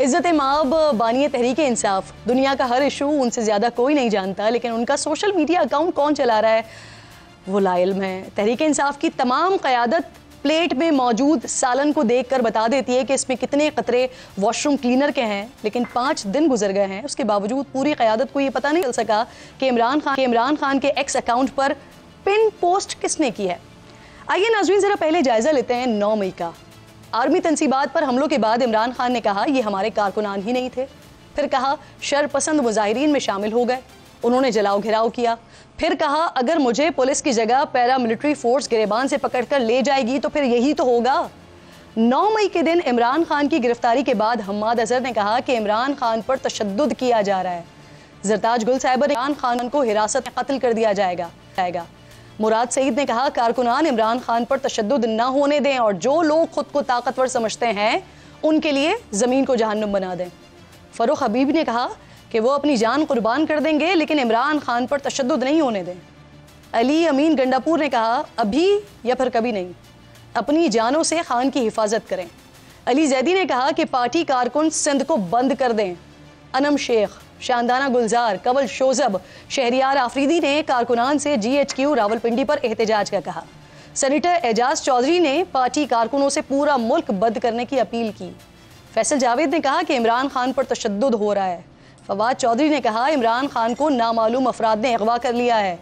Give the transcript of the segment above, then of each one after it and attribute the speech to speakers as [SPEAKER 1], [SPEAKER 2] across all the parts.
[SPEAKER 1] इज़्ज़त माब बानी तहरीक इंसाफ। दुनिया का हर इशू उनसे ज़्यादा कोई नहीं जानता, लेकिन उनका सोशल मीडिया अकाउंट कौन चला रहा है? वो लाइल्म है। तहरीक इंसाफ की तमाम क़्यादत प्लेट में मौजूद सालन को देखकर बता देती है कि इसमें कितने कतरे वॉशरूम क्लीनर के हैं, लेकिन पाँच दिन गुजर गए हैं। उसके बावजूद पूरी क़्यादत को ये पता नहीं चल सका कि इमरान खान इमरान खान के एक्स अकाउंट पर पिन पोस्ट किसने की है। आइए नाजरीन, ज़रा पहले जायज़ा लेते हैं नौ मई का। आर्मी तनसीबात पर हमलों के बाद इमरान खान ने कहा, ये हमारे कारकुनान ही नहीं थे। फिर कहा शर पसंद मुजाहरीन में शामिल हो गए। उन्होंने जलाओ घिराव किया। फिर कहा, अगर मुझे पुलिस की जगह पैरा मिलिट्री फोर्स गिरेबान से पकड़कर ले जाएगी तो फिर यही तो होगा। 9 मई के दिन इमरान खान की गिरफ्तारी के बाद हम्माद अजहर ने कहा कि इमरान खान पर तशद किया जा रहा है। जरताज गुल साहिबर इमरान खान को हिरासत में कत्ल कर दिया जाएगा जाएगा। मुराद सईद ने कहा, कारकुनान इमरान खान पर तशद न होने दें और जो लोग खुद को ताकतवर समझते हैं, उनके लिए ज़मीन को जहन्नुम बना दें। फ़रुख हबीब ने कहा कि वो अपनी जान कुर्बान कर देंगे, लेकिन इमरान खान पर तशद नहीं होने दें। अली अमीन गंडापुर ने कहा, अभी या फिर कभी नहीं, अपनी जानों से खान की हिफाजत करें। अली जैदी ने कहा कि पार्टी कारकुन सिंध को बंद कर दें। अनम शेख शानदाना गुलजार, कवल शोजब, शहरियार आफरीदी ने कारकुनान से जी एच क्यू रावलपिंडी पर एहतजाज का कहा। सेनेटर एजाज चौधरी ने पार्टी कारकुनों से पूरा मुल्क बंद करने की अपील की। फैसल जावेद ने कहा कि इमरान खान पर तशद हो रहा है। फवाद चौधरी ने कहा, इमरान खान को नामालूम अफराद ने अगवा कर लिया है।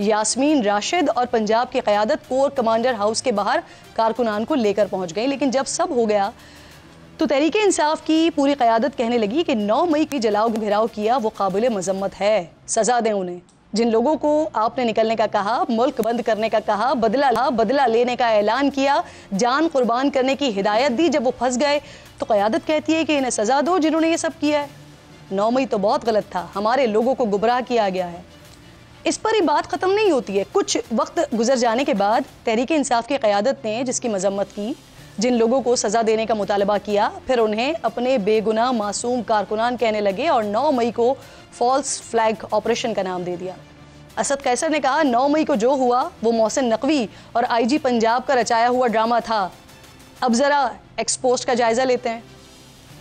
[SPEAKER 1] यासमीन राशिद और पंजाब की क़्यादत कोर कमांडर हाउस के बाहर कारकुनान को लेकर पहुँच गई, लेकिन जब सब हो गया तो तहरीक इंसाफ की पूरी क़्यादत कहने लगी कि 9 मई की जलाओ घिराव किया वो काबिल मजम्मत है। सज़ा दें उन्हें। जिन लोगों को आपने निकलने का कहा, मुल्क बंद करने का कहा, बदला ला, बदला लेने का ऐलान किया, जान कुर्बान करने की हिदायत दी जब वो फंस गए तो क़्यादत कहती है कि इन्हें सज़ा दो जिन्होंने ये सब किया है। नौ मई तो बहुत गलत था। हमारे लोगों को गुमराह किया गया है। इस पर ही बात ख़त्म नहीं होती है। कुछ वक्त गुजर जाने के बाद तहरीक इंसाफ की क़्यादत ने जिसकी मजम्मत की जिन लोगों को सज़ा देने का मुतालबा किया, फिर उन्हें अपने बेगुनाह मासूम कारकुनान कहने लगे और 9 मई को फॉल्स फ्लैग ऑपरेशन का नाम दे दिया। असद कैसर ने कहा 9 मई को जो हुआ, वो मोहसिन नकवी और आईजी पंजाब का रचाया हुआ ड्रामा था। अब ज़रा एक्सपोस्ट का जायज़ा लेते हैं।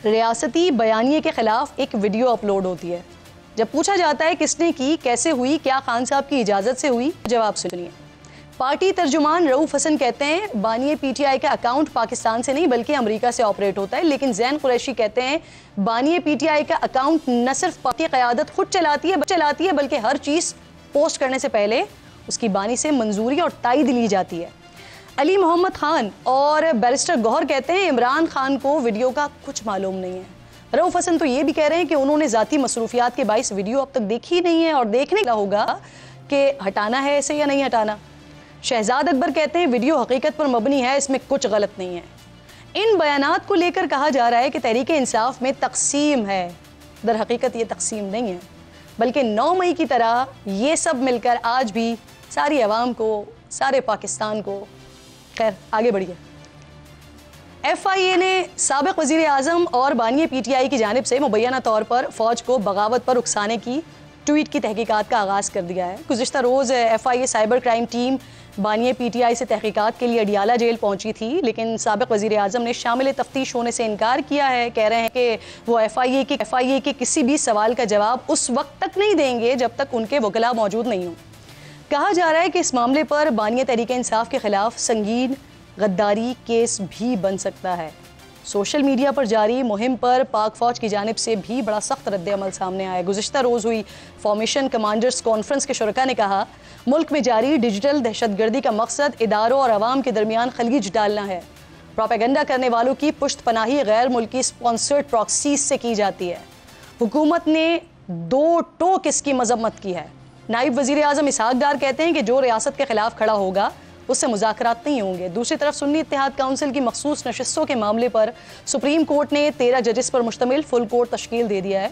[SPEAKER 1] रियासती बयानी के ख़िलाफ़ एक वीडियो अपलोड होती है। जब पूछा जाता है किसने की, कैसे हुई, क्या खान साहब की इजाज़त से हुई, जवाब सुनिए। पार्टी तर्जुमान रऊफ हसन कहते हैं, बानिए पीटीआई का अकाउंट पाकिस्तान से नहीं, बल्कि अमेरिका से ऑपरेट होता है। लेकिन जैन कुरैशी कहते हैं, बानिए पीटीआई का अकाउंट न सिर्फ़ पार्टी क़्यादत खुद चलाती है चलाती है, बल्कि हर चीज़ पोस्ट करने से पहले उसकी बानी से मंजूरी और ताइद ली जाती है। अली मोहम्मद खान और बैरिस्टर गौहर कहते हैं, इमरान खान को वीडियो का कुछ मालूम नहीं है। रऊफ हसन तो ये भी कह रहे हैं कि उन्होंने ज़ाती मसरूफियात के बाईस वीडियो अब तक देखी नहीं है, और देखने का होगा कि हटाना है ऐसे या नहीं हटाना। शहजाद अकबर कहते हैं, वीडियो हकीकत पर मबनी है, इसमें कुछ गलत नहीं है। इन बयान को लेकर कहा जा रहा है कि तहरीक इंसाफ में तकसीम है। दर हकीकत ये तकसीम नहीं है, बल्कि 9 मई की तरह ये सब मिलकर आज भी सारी आवाम को, सारे पाकिस्तान को, खैर, आगे बढ़िए। एफ़ आई ए ने सबक वजी अजम और बानिय पी टी आई की जानब से मुबैना तौर पर फ़ौज को बगावत पर उकसाने की ट्वीट की तहकीकत का आगाज़ कर दिया है। गुजशत रोज़ F I A cyber crime team Baniya P T I से तहकीकत के लिए अडियाला जेल पहुँची थी, लेकिन सबक वज़ीर अजम ने शामिल तफ्तीश होने से इनकार किया है। कह रहे हैं कि वो एफ़ आई ए के एफ़ आई ए के किसी भी सवाल का जवाब उस वक्त तक नहीं देंगे जब तक उनके वकला मौजूद नहीं हों। कहा जा रहा है कि इस मामले पर बानिया तरीके इंसाफ के खिलाफ संगीन, गद्दारी केस भी बन सकता है। सोशल मीडिया पर जारी मुहिम पर पाक फौज की जानब से भी बड़ा सख्त रद्दमल सामने आया। गुजशत रोज़ हुई फॉर्मेशन कमांडर्स कॉन्फ्रेंस के शुरा ने कहा, मुल्क में जारी डिजिटल दहशत गर्दी का मकसद इदारों और आवाम के दरमियान खलगीज डालना है। प्रोपेगंडा करने वालों की पुश्त पनाही गैर मुल्की स्पॉन्सर्ड प्रॉक्सीज से की जाती है। हुकूमत ने दो टोक इसकी मजम्मत की है। नायब वज़ीर अजम इसहाकदार कहते हैं कि जो रियासत के खिलाफ खड़ा होगा उससे मुजाकर नहीं होंगे। दूसरी तरफ़ सुन्नी इतिहाद काउंसिल की मखसूस नशस्तों के मामले पर सुप्रीम कोर्ट ने तेरह जजिस पर मुश्तमिल फुल कोर्ट तश्ल दे दिया है।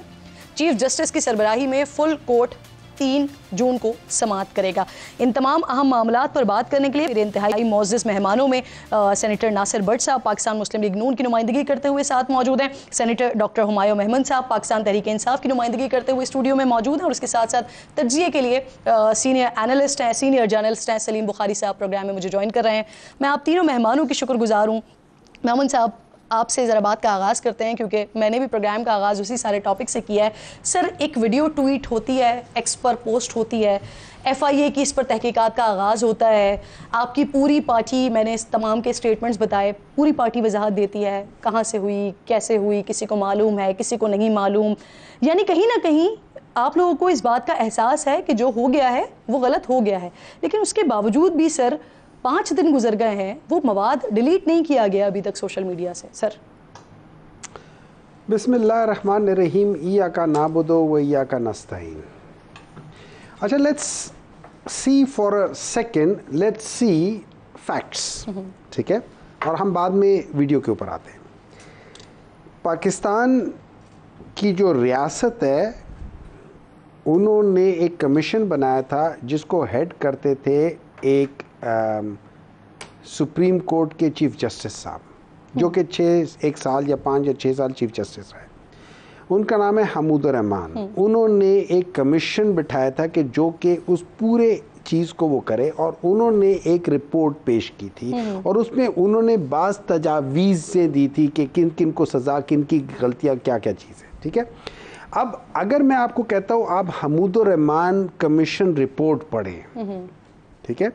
[SPEAKER 1] चीफ जस्टिस की सरबराही में फुल कोर्ट तीन जून को समाप्त करेगा। इन तमाम अहम मामला पर बात करने के लिए मेरे इंतहाई मोजिस मेहमानों में सेनेटर नासिर भट्ट साहब, पाकिस्तान मुस्लिम लीग नून की नुमाइंदगी करते हुए साथ मौजूद हैं। सेनेटर डॉक्टर हुमायूं महमद साहब, पाकिस्तान तहरीक इंसाफ की नुमाइंदगी करते हुए स्टूडियो में मौजूद हैं और उसके साथ साथ तजिए के लिए सीनियर एनालिस्ट हैं सीनियर जर्नलिस्ट हैं, सलीम बुखारी साहब प्रोग्राम में मुझे ज्वाइन कर रहे हैं। मैं आप तीनों मेहमानों की शुक्रगुजार हूँ। महमूद साहब आपसे ज़रा बात का आगाज़ करते हैं, क्योंकि मैंने भी प्रोग्राम का आगाज़ उसी सारे टॉपिक से किया है। सर, एक वीडियो ट्वीट होती है एक्स पर पोस्ट होती है। एफ़ आई ए की इस पर तहकीकात का आगाज़ होता है। आपकी पूरी पार्टी, मैंने तमाम के स्टेटमेंट्स बताए, पूरी पार्टी वजाहत देती है। कहाँ से हुई, कैसे हुई, किसी को मालूम है, किसी को नहीं मालूम। यानी कहीं ना कहीं आप लोगों को इस बात का एहसास है कि जो हो गया है, वो गलत हो गया है। लेकिन उसके बावजूद भी, सर पाँच दिन गुजर गए हैं, वो मवाद डिलीट नहीं किया गया अभी तक सोशल मीडिया से सर
[SPEAKER 2] बिस्मिल्लाहिर्रहमानिर्रहीम ईया का नाबुदो व ईया का नस्ताइन अच्छा let's see for a second let's see facts ठीक है? और हम बाद में वीडियो के ऊपर आते हैं। पाकिस्तान की जो रियासत है, उन्होंने एक कमीशन बनाया था, जिसको हेड करते थे एक सुप्रीम कोर्ट के चीफ जस्टिस साहब जो कि छः एक साल या पाँच या छः साल चीफ जस्टिस रहे उनका नाम है हमूद रहमान हम्म। उन्होंने एक कमीशन बिठाया था कि जो कि उस पूरे चीज़ को वो करे और उन्होंने एक रिपोर्ट पेश की थी हम्म। और उसमें उन्होंने बाज़ तजावीज़ से दी थी कि किन किन को सज़ा किन की गलतियाँ क्या क्या चीज़ है ठीक है अब अगर मैं आपको कहता हूँ आप हमूद रहमान कमीशन रिपोर्ट पढ़ें हम्म। ठीक है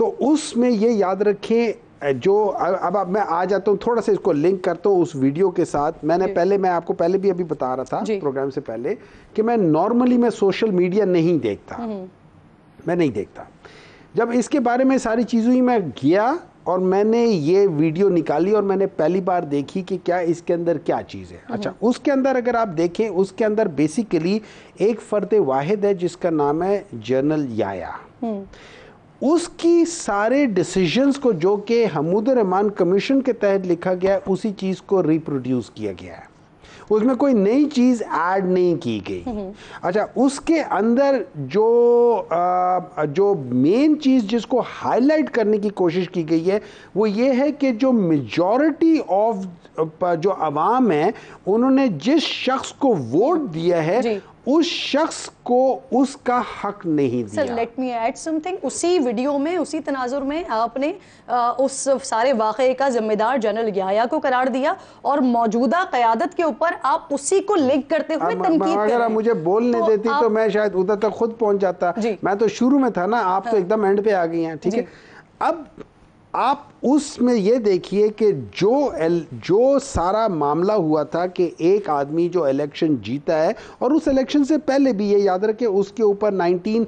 [SPEAKER 2] तो उसमें ये याद रखें जो अब अब मैं आ जाता हूँ थोड़ा सा इसको लिंक करता हूँ उस वीडियो के साथ। मैंने पहले मैं आपको पहले भी अभी बता रहा था प्रोग्राम से पहले कि मैं नॉर्मली मैं सोशल मीडिया नहीं देखता। हम्म। मैं नहीं देखता। जब इसके बारे में सारी चीज़ों ही मैं गया और मैंने ये वीडियो निकाली और मैंने पहली बार देखी कि क्या इसके अंदर क्या चीज़ है। अच्छा हम्म। उसके अंदर अगर आप देखें उसके अंदर बेसिकली एक फ़र्द वाहिद है जिसका नाम है जनरल याया। हम्म। उसकी सारे डिसीजंस को जो कि हमूद रहमान कमीशन के तहत लिखा गया है उसी चीज़ को रिप्रोड्यूस किया गया है। उसमें कोई नई चीज़ ऐड नहीं की गई। हम्म। अच्छा उसके अंदर जो आ, जो मेन चीज़ जिसको हाईलाइट करने की कोशिश की गई है वो ये है कि जो मेजॉरिटी ऑफ़ जो आवाम है उन्होंने जिस शख्स को वोट दिया है उस शख्स को उसका हक नहीं दिया।
[SPEAKER 1] Sir let me add something उसी वीडियो में उसी तनाजुर में आपने आ, उस सारे वाक़े का जिम्मेदार जनरल याया को करार दिया और मौजूदा क़यादत के ऊपर आप उसी को लिंक करते हुए तनकीद
[SPEAKER 2] अगर आप मुझे बोलने तो देती तो मैं शायद उधर तक खुद पहुँच जाता। मैं तो शुरू में था ना आप तो हाँ। तो एकदम एंड पे आ गई हैं ठीक है? अब आप उसमें ये देखिए कि जो एल, जो सारा मामला हुआ था कि एक आदमी जो इलेक्शन जीता है और उस इलेक्शन से पहले भी ये याद रखें उसके ऊपर 19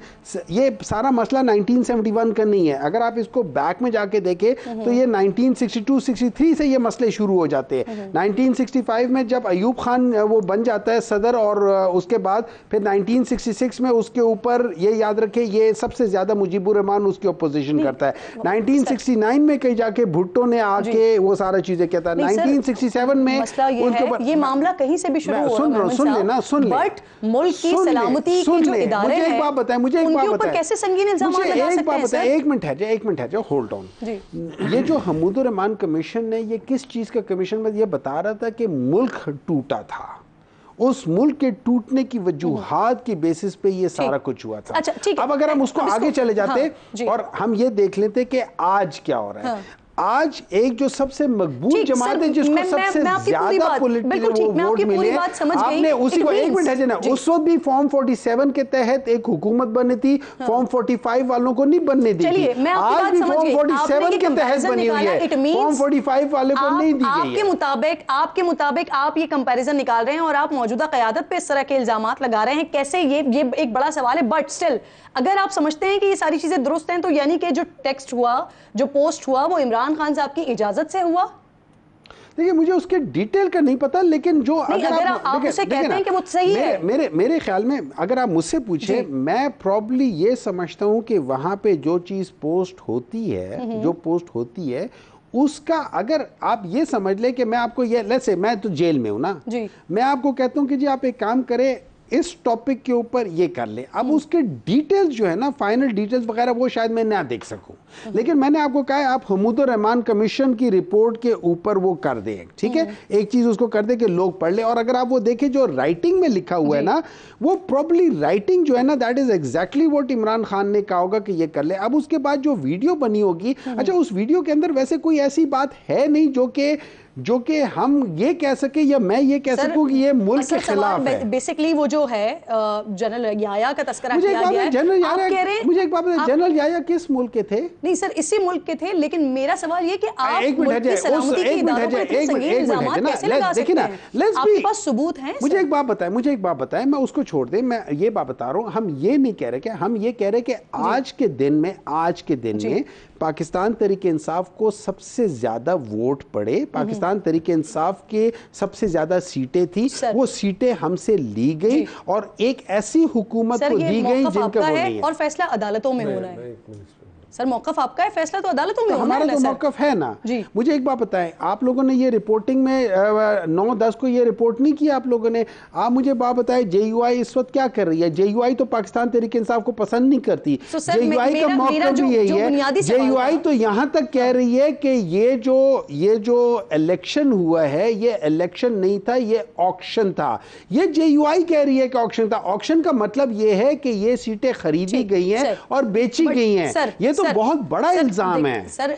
[SPEAKER 2] ये सारा मसला 1971 का नहीं है। अगर आप इसको बैक में जाके देखें तो ये 1962-63 से ये मसले शुरू हो जाते हैं। 1965 में जब अयूब खान वो बन जाता है सदर और उसके बाद फिर 1966 में उसके ऊपर ये याद रखें ये सबसे ज़्यादा मुजीबुर रहमान उसकी अपोजिशन करता है। नाइनटीन में कई जाके भुट्टो ने आके वो सारा चीज़ें कहता है 1967 में
[SPEAKER 1] उनके ऊपर ये मामला कहीं से भी शुरू सुन रहा सुन लेना सुन ले। बट मुल्क की सलामती के जो इदारे
[SPEAKER 2] हैं एक बात बताएँ मुझे एक बात बताएँ।
[SPEAKER 1] कैसे संगीन इल्ज़ाम लगा
[SPEAKER 2] सकते एक बात बताएँ एक मिनट है एक मिनट है जो होल्ड ऑन ये जो हमूदुर रहमान कमीशन ने ये किस चीज़ का कमीशन? में ये बता रहा था कि मुल्क टूटा था। उस मुल्क के टूटने की वजूहत के बेसिस पे ये सारा कुछ हुआ था। अच्छा, अब अगर हम उसको आगे चले जाते हाँ, और हम ये देख लेते कि आज क्या हो रहा है। हाँ, आज एक जो सबसे मकबूल जमात है जिसको मैं, सबसे ज़्यादा पॉलिटिकल वोट मिले। आपने उसी को एक मिनट है ना उस वक्त भी फॉर्म 47 के तहत एक हुकूमत बनी थी हाँ। फॉर्म 45 वालों को नहीं बनने दी थी आज भी फॉर्म 47 के तहत बनी हुई है। फॉर्म 45 वाले को नहीं दी गई
[SPEAKER 1] आपके मुताबिक आपके मुताबिक आप ये कंपैरिजन निकाल रहे हैं और आप मौजूदा क्यादत पे इस तरह के इल्ज़ाम लगा रहे हैं। कैसे ये ये एक बड़ा सवाल है बट स्टिल अगर आप समझते हैं कि ये सारी चीज़ें दुरुस्त हैं तो यानी कि जो टेक्स्ट हुआ जो पोस्ट हुआ वो इमरान खान साहब की इजाज़त से हुआ?
[SPEAKER 2] देखिए मुझे उसके डिटेल का नहीं पता लेकिन जो
[SPEAKER 1] अगर, अगर आप, आप उसे कहते हैं कि वो सही
[SPEAKER 2] मेरे,
[SPEAKER 1] है।
[SPEAKER 2] मेरे मेरे ख्याल में अगर आप मुझसे पूछे मैं प्रॉब्ली ये समझता हूँ कि वहाँ पे जो चीज़ पोस्ट होती है जो पोस्ट होती है उसका अगर आप ये समझ ले कि मैं आपको ये लेसे मैं तो जेल में हूँ ना। जी। मैं आपको कहता हूँ कि जी आप एक काम करें इस टॉपिक के ऊपर ये कर ले। अब हम्म। उसके डिटेल्स जो है ना फाइनल डिटेल्स वगैरह वो शायद मैं ना देख सकूँ। हम्म। लेकिन मैंने आपको कहा है आप हमूद रहमान कमीशन की रिपोर्ट के ऊपर वो कर दे ठीक है? हम्म। एक चीज़ उसको कर दे कि लोग पढ़ ले। और अगर आप वो देखें जो राइटिंग में लिखा हुआ है ना वो प्रॉब्ली राइटिंग जो है ना that is exactly what Imran Khan ने कहा होगा कि ये कर ले। अब उसके बाद जो वीडियो बनी होगी अच्छा उस वीडियो के अंदर वैसे कोई ऐसी बात है नहीं जो कि जो कि हम ये कह सके या मैं ये कह सकूँ कि ये मुल्क के खिलाफ है।
[SPEAKER 1] बेसिकली वो जो है जनरल याया का तस्करा
[SPEAKER 2] मुझे
[SPEAKER 1] किया गया
[SPEAKER 2] जनरल
[SPEAKER 1] आप कह रहे
[SPEAKER 2] याया
[SPEAKER 1] हैं
[SPEAKER 2] मुझे एक बात जनरल याया किस मुल्क के थे?
[SPEAKER 1] नहीं सर इसी मुल्क के थे लेकिन मेरा सवाल ये कि आप
[SPEAKER 2] एक मिनट देखिए
[SPEAKER 1] सकते
[SPEAKER 2] ना,
[SPEAKER 1] हैं? आपके पास सबूत हैं
[SPEAKER 2] मुझे एक बात बताएँ मुझे एक बात बताएँ मैं उसको छोड़ दें मैं ये बात बता रहा हूँ हम ये नहीं कह रहे कि हम ये कह रहे कि आज के दिन में आज के दिन में पाकिस्तान तरीके इंसाफ को सबसे ज़्यादा वोट पड़े। पाकिस्तान तरीके इंसाफ के सबसे ज़्यादा सीटें थी। वो सीटें हमसे ली गई और एक ऐसी हुकूमत को दी गई जिनका वो नहीं है।
[SPEAKER 1] और फैसला अदालतों में होना है। सर मौकफ आपका है फैसला तो अदालतों में
[SPEAKER 2] तो हमारा तो मौकफ है ना।
[SPEAKER 1] जी।
[SPEAKER 2] मुझे एक बात बताएँ आप लोगों ने ये रिपोर्टिंग में नौ दस को ये रिपोर्ट नहीं किया आप लोगों ने? आप मुझे बात बताएँ जेयूआई इस वक्त क्या कर रही है? जेयूआई तो पाकिस्तान तरीके इंसाफ को पसंद नहीं करती।
[SPEAKER 1] सर, मे-
[SPEAKER 2] जेयूआई का मौकफ भी यही है। जेयूआई तो यहाँ तक कह रही है कि ये जो ये जो इलेक्शन हुआ है ये इलेक्शन नहीं था ये ऑक्शन था। ये जेयूआई कह रही है कि ऑक्शन था। ऑक्शन का मतलब ये है कि ये सीटें खरीदी गई हैं और बेची गई हैं। ये तो
[SPEAKER 1] सर,
[SPEAKER 2] बहुत बड़ा इल्ज़ाम है।
[SPEAKER 1] सर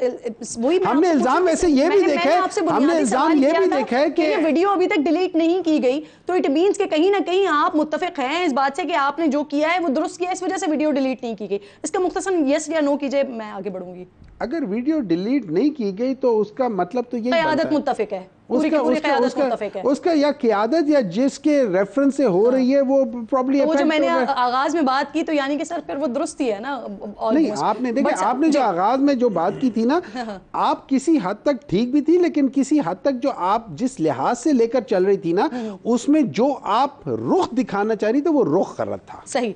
[SPEAKER 1] वही
[SPEAKER 2] हमने इल्ज़ाम वैसे ये भी देखा है, हमने इल्ज़ाम ये भी देखा है कि-
[SPEAKER 1] ये वीडियो अभी तक डिलीट नहीं की गई तो इट मींस कि कहीं ना कहीं आप मुत्तफिक हैं इस बात से कि आपने जो किया है वो दुरुस्त किया इस वजह से वीडियो डिलीट नहीं की गई। इसका मुख्तसर यस या नो कीजिए मैं आगे बढ़ूँगी।
[SPEAKER 2] अगर वीडियो डिलीट नहीं की गई तो उसका मतलब तो यही
[SPEAKER 1] क़यादत
[SPEAKER 2] है।
[SPEAKER 1] मुत्तफिक है।
[SPEAKER 2] उसका उसका उसका,
[SPEAKER 1] है।
[SPEAKER 2] उसका या क्यादत या जिसके रेफरेंस से हो हाँ। रही है वो प्रॉब्ली
[SPEAKER 1] तो वो जो मैंने आगाज़ में बात की तो यानी कि सर फिर वो दुरुस्त ही है ना
[SPEAKER 2] नहीं आपने देखा आपने
[SPEAKER 1] जो
[SPEAKER 2] आगाज़ में जो बात की थी ना आप किसी हद तक ठीक भी थी लेकिन किसी हद तक जो आप जिस लिहाज से लेकर चल रही थी ना उसमें जो आप रुख दिखाना चाह रही थी वो रुख गलत था।
[SPEAKER 1] सही।